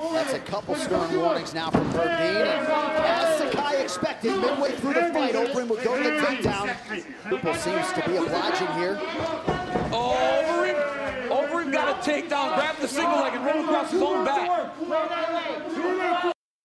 That's a couple stern warnings now from Verdeen. As Sakai expected, midway through the fight, Overeem would go to the takedown. Lupo seems to be obliging here. Oh, Overeem, Overeem got a takedown, grabbed the single leg and rolled across his own back.